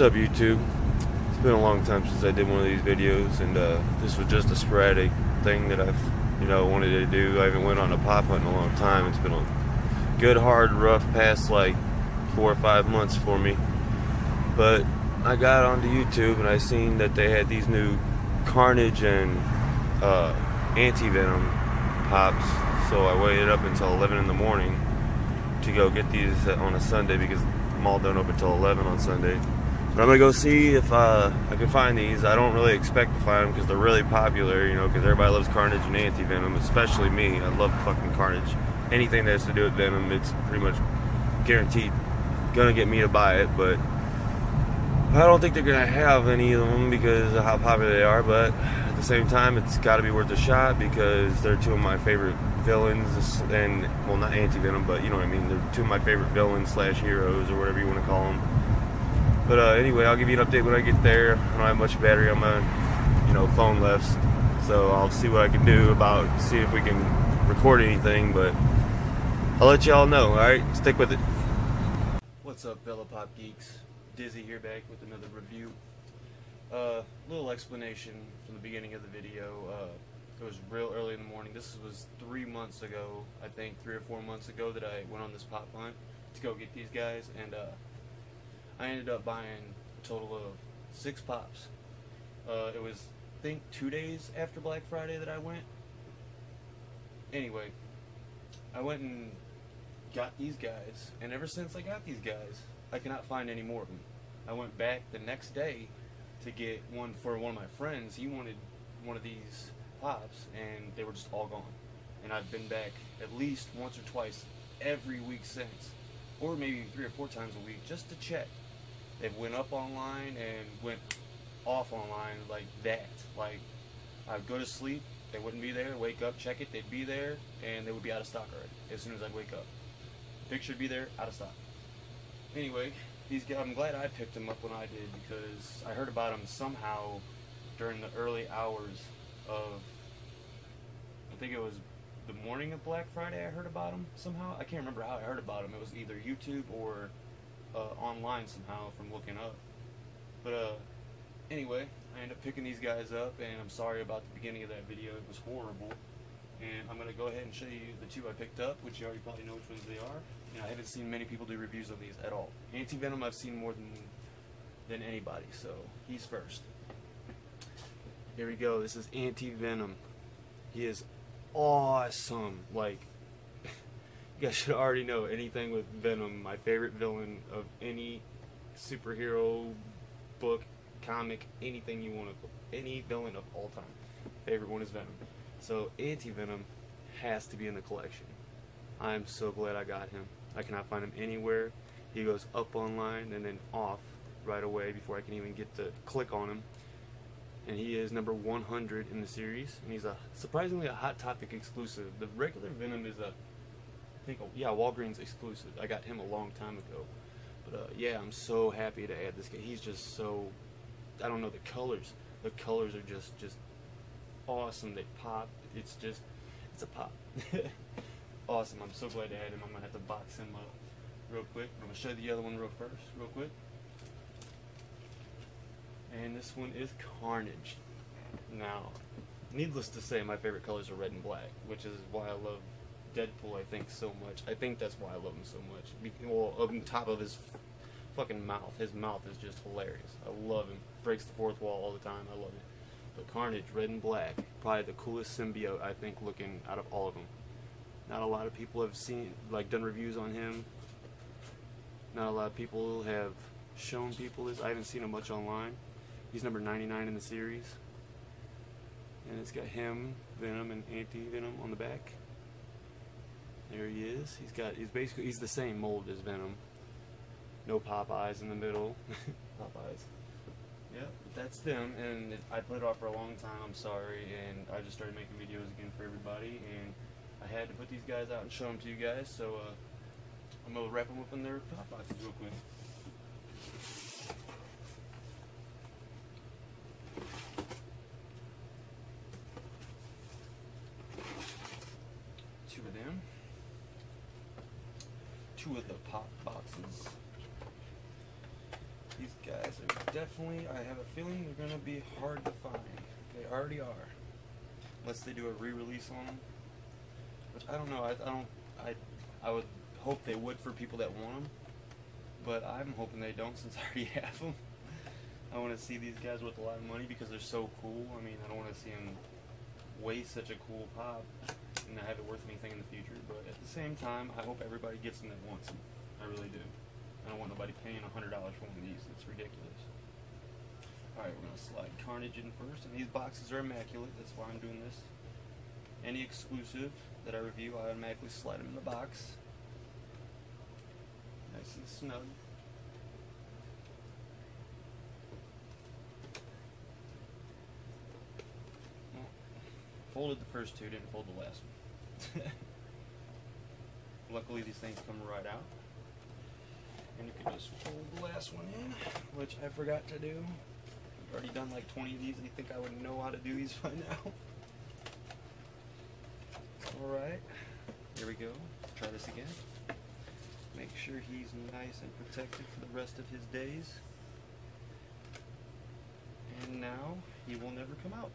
up YouTube? It's been a long time since I did one of these videos and uh, this was just a sporadic thing that I've you know wanted to do. I haven't went on a pop hunt in a long time. It's been a good hard rough past like four or five months for me. But I got onto YouTube and I seen that they had these new Carnage and uh, Anti-Venom pops. So I waited up until 11 in the morning to go get these on a Sunday because mall don't open until 11 on Sunday. I'm gonna go see if uh, I can find these. I don't really expect to find them because they're really popular, you know, because everybody loves Carnage and Anti-Venom, especially me. I love fucking Carnage. Anything that has to do with Venom, it's pretty much guaranteed gonna get me to buy it, but I don't think they're gonna have any of them because of how popular they are. But at the same time, it's got to be worth a shot because they're two of my favorite villains, and well, not anti-venom, but you know what I mean. They're two of my favorite villains slash heroes or whatever you want to call them. But uh, anyway, I'll give you an update when I get there. I don't have much battery on my, you know, phone left, so I'll see what I can do about see if we can record anything. But I'll let y'all know. All right, stick with it. What's up, fellow pop geeks? Dizzy here back with another review. Uh, little explanation from the beginning of the video. Uh, it was real early in the morning. This was three months ago, I think, three or four months ago that I went on this pop hunt to go get these guys, and uh, I ended up buying a total of six pops. Uh, it was, I think, two days after Black Friday that I went. Anyway, I went and got these guys, and ever since I got these guys, I cannot find any more of them. I went back the next day to get one for one of my friends. He wanted one of these pops, and they were just all gone. And I've been back at least once or twice every week since, or maybe three or four times a week, just to check. They went up online and went off online like that. Like I'd go to sleep, they wouldn't be there. Wake up, check it, they'd be there, and they would be out of stock already as soon as I'd wake up. Picture would be there, out of stock. Anyway, these guys, I'm glad I picked them up when I did because I heard about them somehow during the early hours of, I think it was the morning of Black Friday. I heard about them somehow. I can't remember how I heard about them. It was either YouTube or uh, online somehow from looking up. But uh, anyway, I end up picking these guys up, and I'm sorry about the beginning of that video. It was horrible. And I'm going to go ahead and show you the two I picked up, which you already probably know which ones they are. And I haven't seen many people do reviews on these at all. Anti-Venom I've seen more than than anybody, so he's first. Here we go. This is Anti-Venom. He is awesome. Like, guys should already know anything with Venom, my favorite villain of any superhero book, comic, anything you want to, any villain of all time. Favorite one is Venom. So Anti-Venom has to be in the collection. I'm so glad I got him. I cannot find him anywhere. He goes up online and then off right away before I can even get to click on him. And he is number 100 in the series, and he's a surprisingly a Hot Topic exclusive. The regular Venom is a, think, a, yeah, Walgreens exclusive. I got him a long time ago, but uh, yeah, I'm so happy to add this guy. He's just so, I don't know the colors. The colors are just just awesome. They pop. It's just, it's a pop. awesome. I'm so glad to add him. I'm gonna have to box him up real quick. I'm gonna show you the other one real first, real quick. And this one is Carnage. Now, needless to say, my favorite colors are red and black, which is why I love Deadpool. I think so much. I think that's why I love him so much. Well, on top of his f- fucking mouth, his mouth is just hilarious. I love him. Breaks the fourth wall all the time. I love it. But Carnage, red and black, probably the coolest symbiote I think looking out of all of them. Not a lot of people have seen, like, done reviews on him. Not a lot of people have shown people this. I haven't seen him much online. He's number 99 in the series. And it's got him, Venom, and Anti-Venom on the back. There he is. He's got, he's basically, he's the same mold as Venom. No Popeyes in the middle. Popeyes. Yeah, that's them, and it, I put it off for a long time. I'm sorry, and I just started making videos again for everybody, and I had to put these guys out and show them to you guys. So uh, I'm gonna wrap them up in their Popeyes real quick. Two of them. Two of the pop boxes. These guys are definitely, I have a feeling they're going to be hard to find. They already are. Unless they do a re-release on them. Which I don't know. I, I don't. I I would hope they would for people that want them. But I'm hoping they don't since I already have them. I want to see these guys with a lot of money because they're so cool. I mean, I don't want to see them waste such a cool pop and not have it worth anything in the future. But at the same time, I hope everybody gets them that wants them. I really do. I don't want nobody paying $100 for one of these. It's ridiculous. Alright, we're going to slide Carnage in first. And these boxes are immaculate. That's why I'm doing this. Any exclusive that I review, I automatically slide them in the box. Nice and snug. Well, folded the first two, didn't fold the last one. Luckily, these things come right out. And you can just fold the last one in, which I forgot to do. I've already done like 20 of these, and you think I would know how to do these by now? Alright, here we go. Try this again. Make sure he's nice and protected for the rest of his days. And now he will never come out.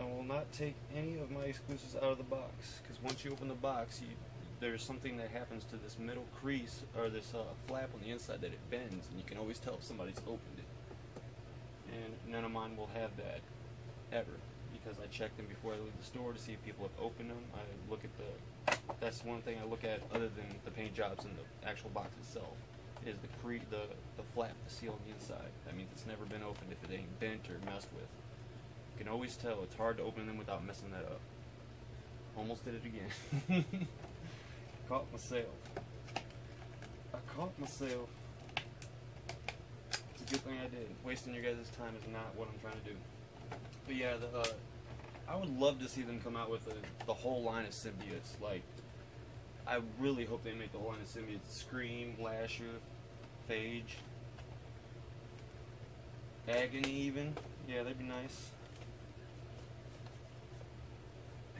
I will not take any of my exclusives out of the box because once you open the box, you, there's something that happens to this middle crease or this uh, flap on the inside that it bends, and you can always tell if somebody's opened it. And none of mine will have that ever because I check them before I leave the store to see if people have opened them. I look at the. That's one thing I look at other than the paint jobs and the actual box itself. Is the cre the the flap, the seal on the inside. That means it's never been opened if it ain't bent or messed with. Can always tell. It's hard to open them without messing that up. Almost did it again. caught myself. I caught myself. It's a good thing I did. Wasting your guys' time is not what I'm trying to do. But yeah, the, uh, I would love to see them come out with a, the whole line of symbiotes. Like, I really hope they make the whole line of symbiotes. Scream, Lasher, Phage, Agony even. Yeah, that'd be nice.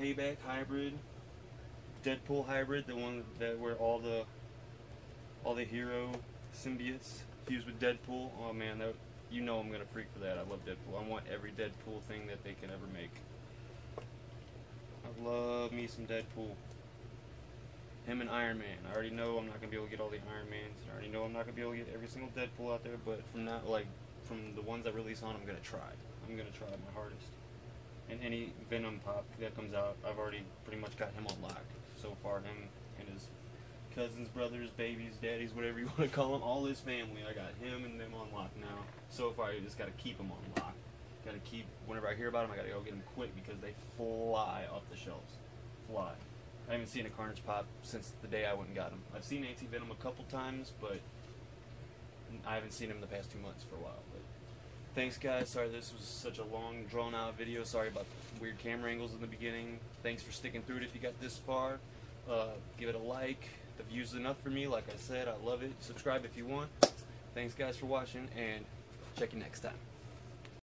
Payback Hybrid, Deadpool Hybrid, the one that where all the all the hero symbiotes fused with Deadpool. Oh man, that you know I'm gonna freak for that. I love Deadpool. I want every Deadpool thing that they can ever make. I love me some Deadpool. Him and Iron Man. I already know I'm not gonna be able to get all the Iron Mans. I already know I'm not gonna be able to get every single Deadpool out there. But from that, like from the ones that release on, I'm gonna try. I'm gonna try my hardest. And any Venom pop that comes out, I've already pretty much got him on lock so far. Him and his cousins, brothers, babies, daddies, whatever you want to call them, all his family. I got him and them on lock now. So far, I just got to keep them on lock. Got to keep, whenever I hear about them, I got to go get them quick because they fly off the shelves. Fly. I haven't seen a Carnage pop since the day I went and got them. I've seen Anti Venom a couple times, but I haven't seen him in the past two months for a while. Thanks, guys. Sorry this was such a long, drawn out video. Sorry about the weird camera angles in the beginning. Thanks for sticking through it if you got this far. Uh, give it a like. The views enough for me. Like I said, I love it. Subscribe if you want. Thanks, guys, for watching, and check you next time.